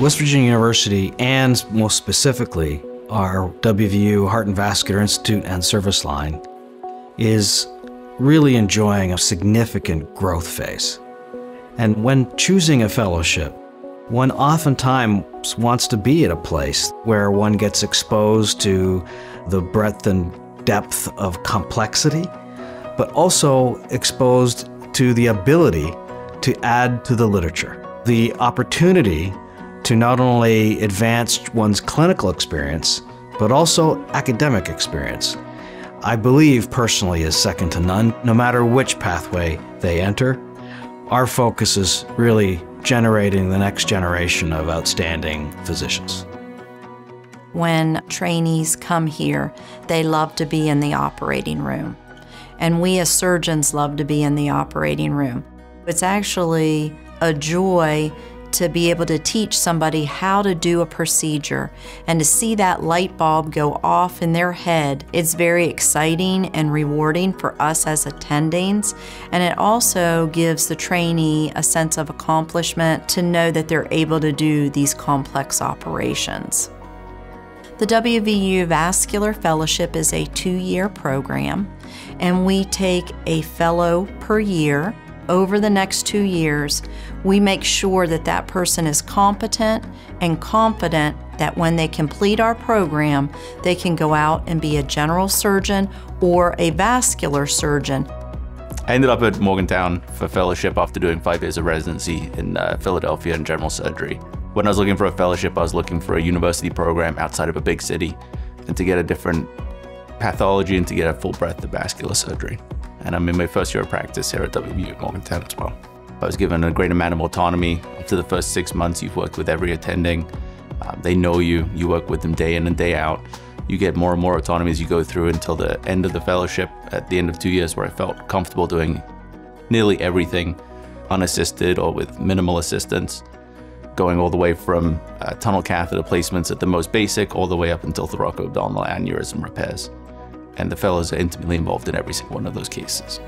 West Virginia University, and most specifically, our WVU Heart and Vascular Institute and service line, is really enjoying a significant growth phase. And when choosing a fellowship, one oftentimes wants to be at a place where one gets exposed to the breadth and depth of complexity, but also exposed to the ability to add to the literature. The opportunity to not only advance one's clinical experience, but also academic experience. I believe personally is second to none, no matter which pathway they enter. Our focus is really generating the next generation of outstanding physicians. When trainees come here, they love to be in the operating room. And we as surgeons love to be in the operating room. It's actually a joy to be able to teach somebody how to do a procedure and to see that light bulb go off in their head. It's very exciting and rewarding for us as attendings, and it also gives the trainee a sense of accomplishment to know that they're able to do these complex operations. The WVU Vascular Fellowship is a two year program, and we take a fellow per year over the next two years, we make sure that that person is competent and confident that when they complete our program, they can go out and be a general surgeon or a vascular surgeon. I ended up at Morgantown for fellowship after doing five years of residency in uh, Philadelphia in general surgery. When I was looking for a fellowship, I was looking for a university program outside of a big city and to get a different pathology and to get a full breadth of vascular surgery and I'm in my first year of practice here at WVU Morgantown as well. I was given a great amount of autonomy. After the first six months, you've worked with every attending. Um, they know you, you work with them day in and day out. You get more and more autonomy as you go through until the end of the fellowship at the end of two years where I felt comfortable doing nearly everything unassisted or with minimal assistance, going all the way from uh, tunnel catheter placements at the most basic all the way up until thoracoabdominal aneurysm repairs and the fellows are intimately involved in every single one of those cases.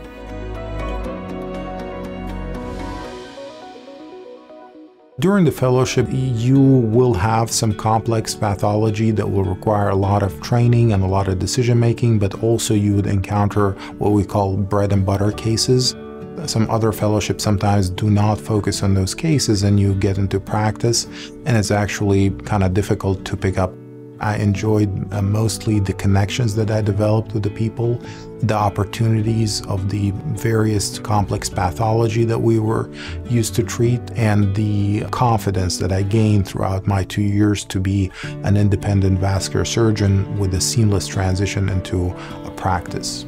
During the fellowship, you will have some complex pathology that will require a lot of training and a lot of decision making, but also you would encounter what we call bread and butter cases. Some other fellowships sometimes do not focus on those cases, and you get into practice, and it's actually kind of difficult to pick up I enjoyed uh, mostly the connections that I developed with the people, the opportunities of the various complex pathology that we were used to treat, and the confidence that I gained throughout my two years to be an independent vascular surgeon with a seamless transition into a practice.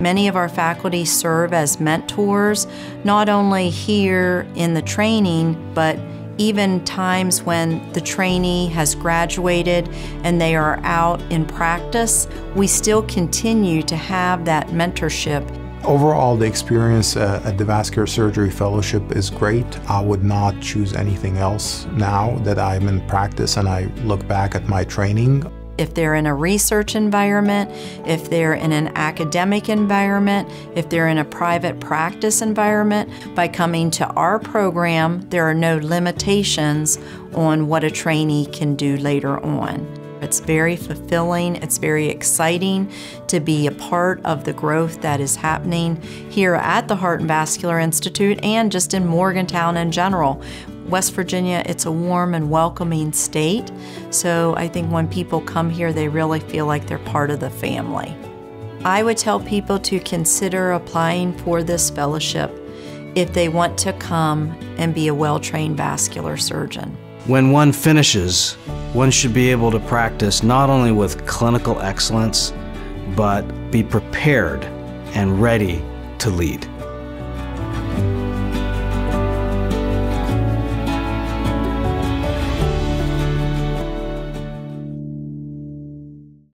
Many of our faculty serve as mentors, not only here in the training, but even times when the trainee has graduated and they are out in practice, we still continue to have that mentorship. Overall, the experience at the Vascular Surgery Fellowship is great. I would not choose anything else now that I'm in practice and I look back at my training if they're in a research environment, if they're in an academic environment, if they're in a private practice environment, by coming to our program, there are no limitations on what a trainee can do later on. It's very fulfilling, it's very exciting to be a part of the growth that is happening here at the Heart and Vascular Institute and just in Morgantown in general. West Virginia, it's a warm and welcoming state. So I think when people come here, they really feel like they're part of the family. I would tell people to consider applying for this fellowship if they want to come and be a well trained vascular surgeon. When one finishes, one should be able to practice not only with clinical excellence, but be prepared and ready to lead.